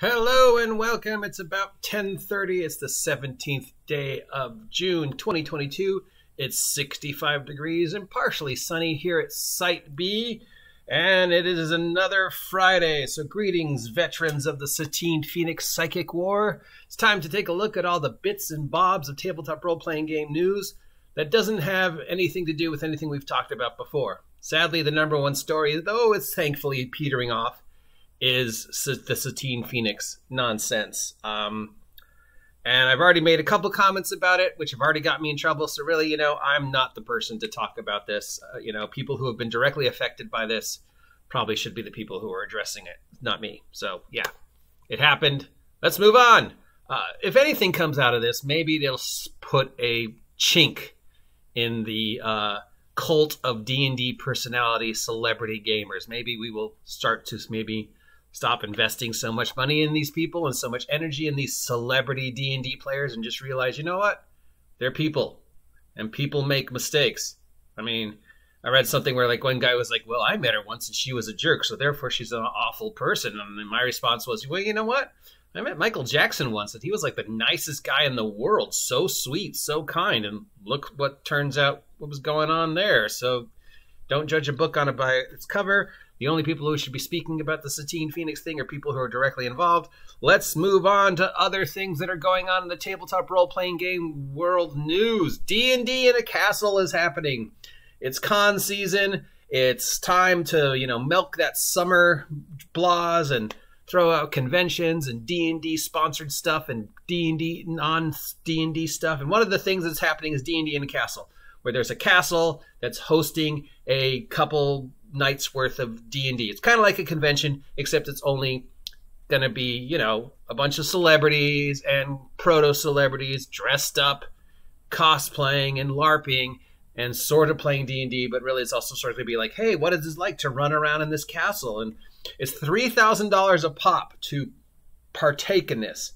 Hello and welcome. It's about 10:30. It's the 17th day of June 2022. It's 65 degrees and partially sunny here at Site B, and it is another Friday. So greetings veterans of the Satine Phoenix Psychic War. It's time to take a look at all the bits and bobs of tabletop role-playing game news that doesn't have anything to do with anything we've talked about before. Sadly, the number one story, though it's thankfully petering off, is the Satine Phoenix nonsense. Um, and I've already made a couple comments about it, which have already got me in trouble. So really, you know, I'm not the person to talk about this. Uh, you know, people who have been directly affected by this probably should be the people who are addressing it, not me. So yeah, it happened. Let's move on. Uh, if anything comes out of this, maybe they'll put a chink in the uh, cult of D and D personality celebrity gamers. Maybe we will start to maybe stop investing so much money in these people and so much energy in these celebrity D&D players and just realize, you know what? They're people and people make mistakes. I mean, I read something where like one guy was like, "Well, I met her once and she was a jerk, so therefore she's an awful person." And my response was, "Well, you know what? I met Michael Jackson once and he was like the nicest guy in the world, so sweet, so kind, and look what turns out what was going on there." So don't judge a book on it by its cover. The only people who should be speaking about the Satine Phoenix thing are people who are directly involved. Let's move on to other things that are going on in the tabletop role-playing game world news. D&D in a castle is happening. It's con season. It's time to, you know, milk that summer blahs and throw out conventions and D&D sponsored stuff and D&D non D&D stuff. And one of the things that's happening is D&D in a castle, where there's a castle that's hosting a couple nights worth of D&D. It's kind of like a convention except it's only going to be, you know, a bunch of celebrities and proto celebrities dressed up cosplaying and larping and sort of playing D&D, but really it's also sort of going to be like, "Hey, what is this like to run around in this castle?" And it's $3,000 a pop to partake in this.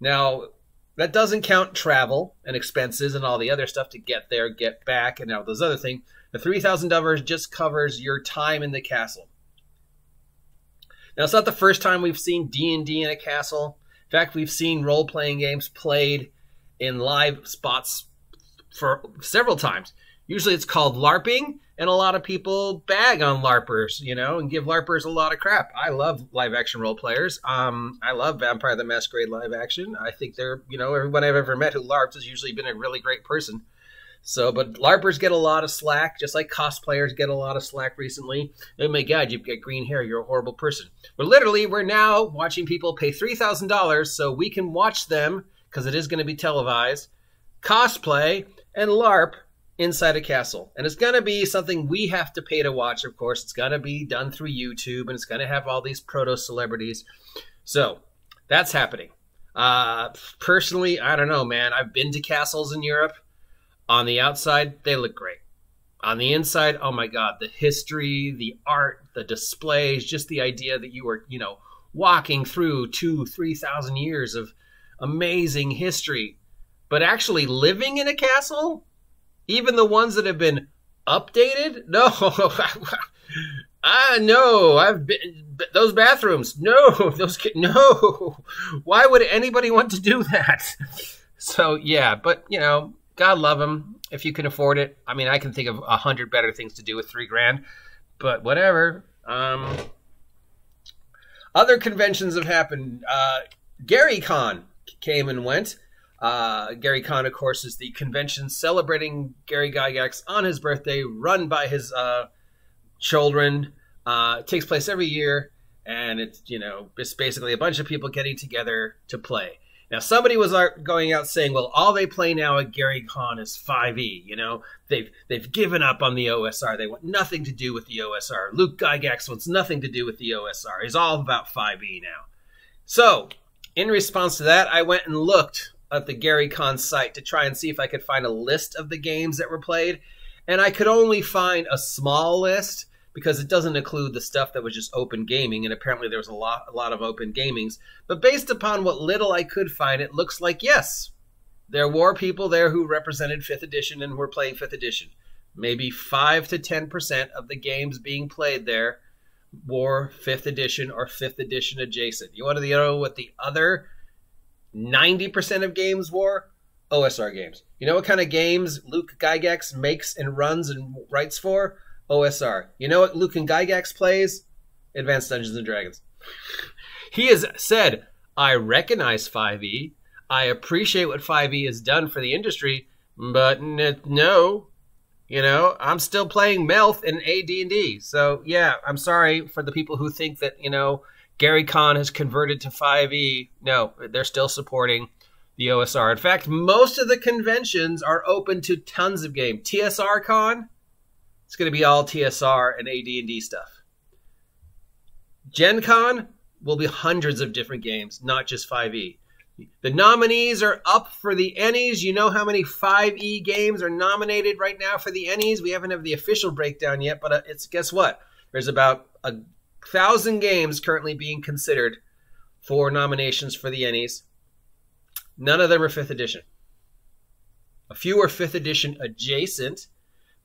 Now, that doesn't count travel and expenses and all the other stuff to get there, get back, and all those other things. The $3,000 just covers your time in the castle. Now, it's not the first time we've seen D&D in a castle. In fact, we've seen role-playing games played in live spots for several times. Usually it's called LARPing, and a lot of people bag on LARPers, you know, and give LARPers a lot of crap. I love live action role players. Um, I love Vampire the Masquerade live action. I think they're, you know, everyone I've ever met who LARPs has usually been a really great person. So, but LARPers get a lot of slack, just like cosplayers get a lot of slack recently. Oh my God, you've got green hair. You're a horrible person. But literally, we're now watching people pay $3,000 so we can watch them, because it is going to be televised, cosplay and LARP inside a castle. And it's going to be something we have to pay to watch, of course. It's going to be done through YouTube, and it's going to have all these proto celebrities. So, that's happening. Uh, personally, I don't know, man. I've been to castles in Europe on the outside, they look great. On the inside, oh my God, the history, the art, the displays, just the idea that you were, you know, walking through two, 3,000 years of amazing history. But actually living in a castle, even the ones that have been updated, no. Ah, no, I've been those bathrooms. No, those no. Why would anybody want to do that? So yeah, but you know, God love him if you can afford it. I mean, I can think of a hundred better things to do with three grand, but whatever. Um, other conventions have happened. Uh, Gary Con came and went. Uh, Gary Con, of course, is the convention celebrating Gary Gygax on his birthday, run by his uh, children. Uh, takes place every year, and it's you know it's basically a bunch of people getting together to play. Now, somebody was going out saying, "Well, all they play now at Gary Con is 5e. You know, they've they've given up on the OSR. They want nothing to do with the OSR. Luke Gygax wants nothing to do with the OSR. He's all about 5e now." So, in response to that, I went and looked at the Gary Con site to try and see if I could find a list of the games that were played, and I could only find a small list because it doesn't include the stuff that was just open gaming, and apparently there was a lot, a lot of open gamings. But based upon what little I could find, it looks like yes, there were people there who represented Fifth Edition and were playing Fifth Edition. Maybe five to ten percent of the games being played there were fifth edition or fifth edition adjacent. You want to know what the other 90% of games were? OSR games. You know what kind of games Luke Gygax makes and runs and writes for? OSR. You know what Luke and Gygax plays? Advanced Dungeons and Dragons. He has said, I recognize 5e. I appreciate what 5e has done for the industry, but n- no, you know, I'm still playing Melth and AD&D. So, yeah, I'm sorry for the people who think that, you know, Gary Con has converted to 5e. No, they're still supporting the OSR. In fact, most of the conventions are open to tons of game. TSR Con, it's going to be all TSR and AD&D stuff. Gen Con will be hundreds of different games, not just 5e. The nominees are up for the Ennies. You know how many 5e games are nominated right now for the Ennies? We haven't have the official breakdown yet, but uh, it's guess what? There's about a thousand games currently being considered for nominations for the Ennies. None of them are fifth edition. A few are fifth edition adjacent,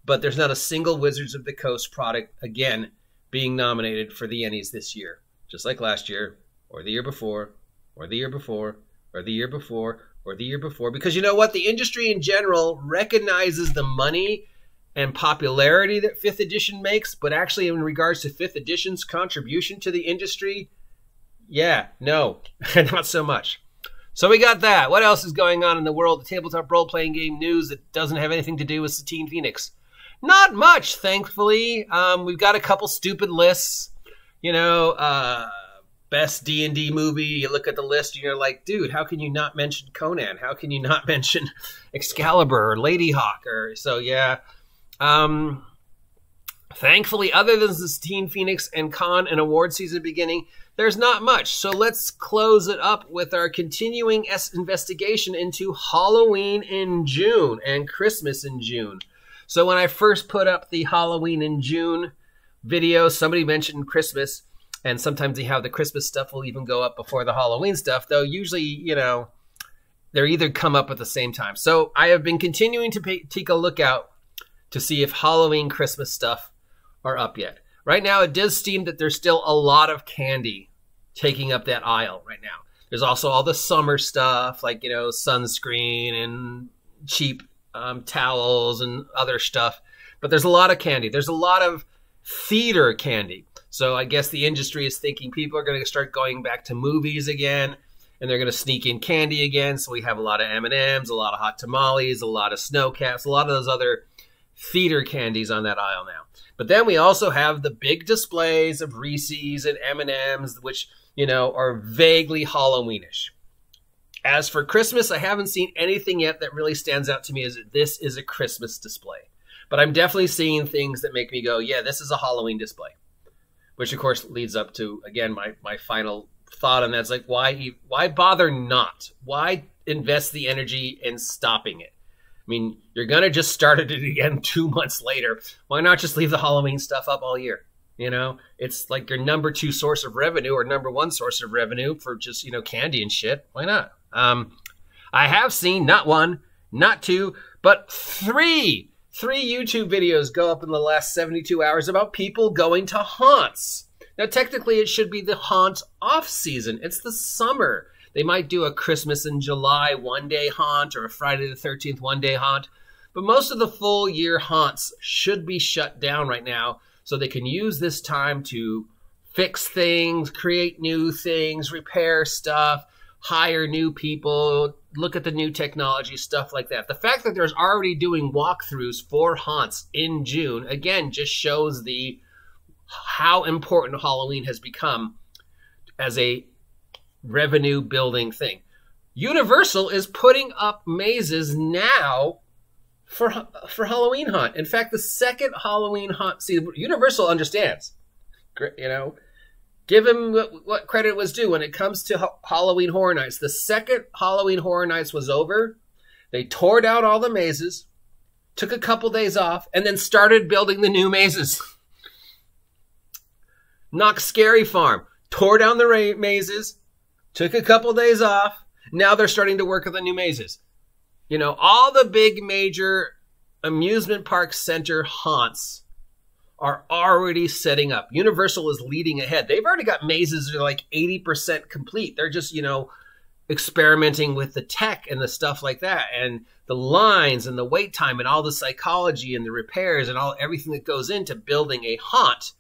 but there's not a single Wizards of the Coast product again being nominated for the Ennies this year, just like last year, or the year before, or the year before, or the year before, or the year before. Because you know what? The industry in general recognizes the money and popularity that fifth edition makes, but actually, in regards to fifth edition's contribution to the industry, yeah, no, not so much. So we got that. What else is going on in the world of tabletop role playing game news that doesn't have anything to do with Satine Phoenix? Not much, thankfully. Um, we've got a couple stupid lists. You know, uh, best D and D movie. You look at the list, and you're like, dude, how can you not mention Conan? How can you not mention Excalibur or Ladyhawke? Or so, yeah. Um, thankfully, other than this Teen Phoenix and Con and award season beginning, there's not much. So let's close it up with our continuing investigation into Halloween in June and Christmas in June. So when I first put up the Halloween in June video, somebody mentioned Christmas, and sometimes they have the Christmas stuff will even go up before the Halloween stuff, though usually, you know, they're either come up at the same time. So I have been continuing to pay, take a look out to see if Halloween Christmas stuff are up yet. Right now, it does seem that there's still a lot of candy taking up that aisle right now. There's also all the summer stuff, like, you know, sunscreen and cheap um, towels and other stuff. But there's a lot of candy. There's a lot of theater candy. So I guess the industry is thinking people are going to start going back to movies again, and they're going to sneak in candy again. So we have a lot of M and M's, a lot of hot tamales, a lot of Sno-Caps, a lot of those other theater candies on that aisle now. But then we also have the big displays of Reese's and M&Ms which, you know, are vaguely Halloweenish. As for Christmas, I haven't seen anything yet that really stands out to me as this is a Christmas display. But I'm definitely seeing things that make me go, yeah, this is a Halloween display. Which of course leads up to again my my final thought on that's like why why bother not? Why invest the energy in stopping it? I mean, you're gonna just start it again two months later. Why not just leave the Halloween stuff up all year? You know, it's like your number two source of revenue or number one source of revenue for just you know candy and shit. Why not? Um, I have seen not one, not two, but three three YouTube videos go up in the last 72 hours about people going to haunts. Now, technically, it should be the haunt off season. It's the summer. They might do a Christmas in July one day haunt or a Friday the 13th one day haunt. But most of the full year haunts should be shut down right now so they can use this time to fix things, create new things, repair stuff, hire new people, look at the new technology, stuff like that. The fact that there's already doing walkthroughs for haunts in June again just shows the how important Halloween has become as a revenue building thing. Universal is putting up mazes now for for Halloween Haunt. In fact, the second Halloween Haunt, see, Universal understands. You know, give him what, what credit was due when it comes to ha- Halloween Horror Nights. The second Halloween Horror Nights was over, they tore down all the mazes, took a couple days off, and then started building the new mazes. Knott's Scary Farm tore down the mazes, took a couple days off. Now they're starting to work on the new mazes. You know, all the big major amusement park center haunts are already setting up. Universal is leading ahead. They've already got mazes that are like 80% complete. They're just, you know, experimenting with the tech and the stuff like that and the lines and the wait time and all the psychology and the repairs and all everything that goes into building a haunt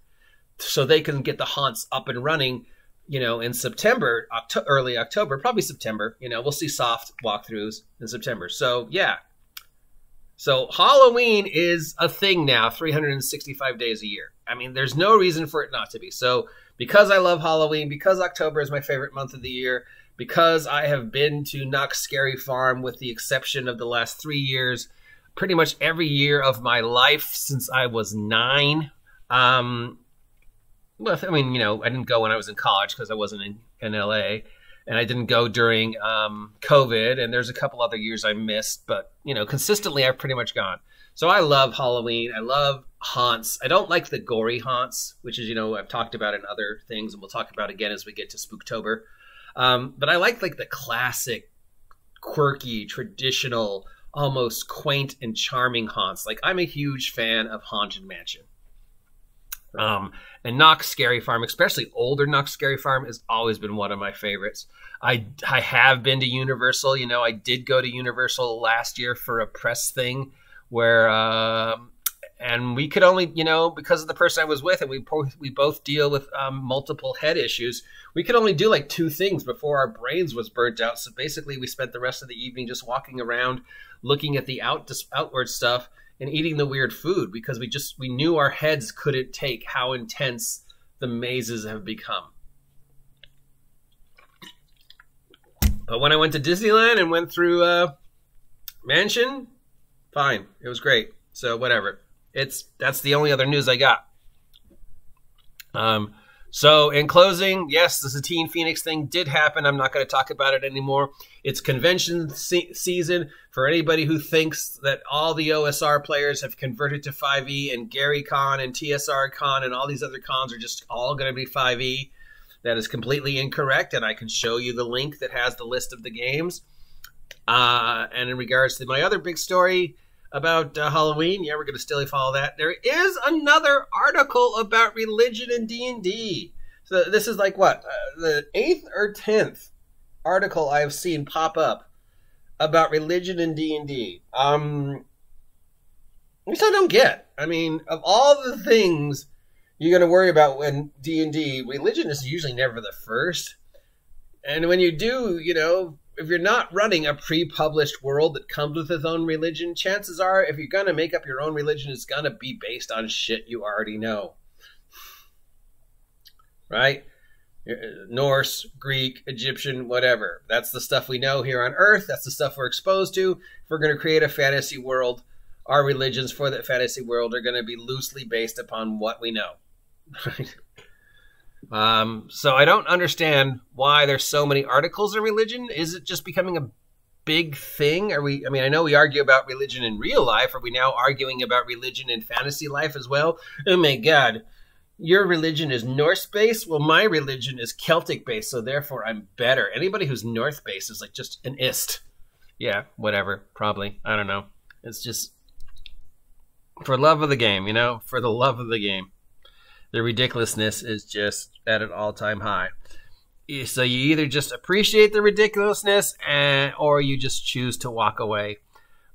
so they can get the haunts up and running you know in september Octo- early october probably september you know we'll see soft walkthroughs in september so yeah so halloween is a thing now 365 days a year. I mean there's no reason for it not to be. So because i love halloween because october is my favorite month of the year because I have been to Knott's Scary Farm with the exception of the last three years, pretty much every year of my life since I was nine. Um, well, I mean, you know, I didn't go when I was in college because I wasn't in, in LA, and I didn't go during um, COVID. And there's a couple other years I missed, but you know, consistently I've pretty much gone. So I love Halloween. I love haunts. I don't like the gory haunts, which is you know I've talked about in other things, and we'll talk about again as we get to Spooktober. Um, but I like like the classic, quirky, traditional, almost quaint and charming haunts. Like I'm a huge fan of Haunted Mansion. Um, and Knott's Scary Farm, especially older Knott's Scary Farm, has always been one of my favorites. I I have been to Universal. You know, I did go to Universal last year for a press thing where uh, and we could only, you know, because of the person I was with, and we both we both deal with um, multiple head issues. We could only do like two things before our brains was burnt out. So basically, we spent the rest of the evening just walking around, looking at the out outward stuff and eating the weird food because we just we knew our heads couldn't take how intense the mazes have become. But when I went to Disneyland and went through uh, Mansion, fine, it was great. So whatever. It's that's the only other news I got. Um, so in closing, yes, the Satine Phoenix thing did happen. I'm not going to talk about it anymore. It's convention se- season for anybody who thinks that all the OSR players have converted to 5e and Gary Con and TSR Con and all these other cons are just all going to be 5e. That is completely incorrect, and I can show you the link that has the list of the games. Uh, and in regards to my other big story, about uh, Halloween. Yeah, we're going to still follow that. There is another article about religion in D and D. So this is like what uh, the eighth or tenth article I've seen pop up about religion in D and D. Um, which I don't get. I mean, of all the things you're going to worry about when D and D, religion is usually never the first. And when you do, you know, if you're not running a pre-published world that comes with its own religion, chances are if you're gonna make up your own religion, it's gonna be based on shit you already know. Right? Uh, Norse, Greek, Egyptian, whatever. That's the stuff we know here on Earth. That's the stuff we're exposed to. If we're going to create a fantasy world, our religions for that fantasy world are going to be loosely based upon what we know. Um, so I don't understand why there's so many articles on religion. Is it just becoming a big thing? Are we? I mean, I know we argue about religion in real life. Are we now arguing about religion in fantasy life as well? Oh my God, your religion is Norse based. Well, my religion is Celtic based, so therefore I'm better. Anybody who's Norse based is like just an ist. Yeah, whatever. Probably. I don't know. It's just for love of the game, you know, for the love of the game the ridiculousness is just at an all-time high. So you either just appreciate the ridiculousness and or you just choose to walk away.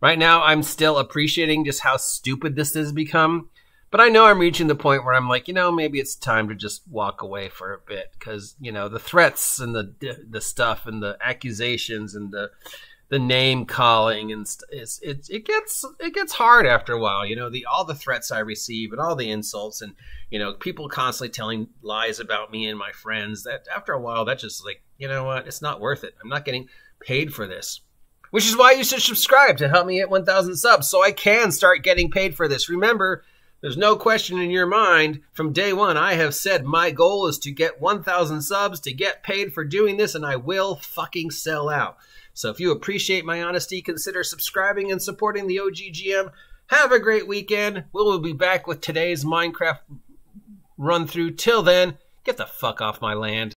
Right now I'm still appreciating just how stupid this has become, but I know I'm reaching the point where I'm like, you know, maybe it's time to just walk away for a bit cuz you know, the threats and the the stuff and the accusations and the the name calling and st- it's, it it gets it gets hard after a while. You know, the all the threats I receive and all the insults and you know people constantly telling lies about me and my friends. That after a while, that just like you know what, it's not worth it. I'm not getting paid for this. Which is why you should subscribe to help me hit 1,000 subs so I can start getting paid for this. Remember, there's no question in your mind from day one. I have said my goal is to get 1,000 subs to get paid for doing this, and I will fucking sell out. So if you appreciate my honesty, consider subscribing and supporting the OGGM. Have a great weekend. We will be back with today's Minecraft run through. Till then, get the fuck off my land.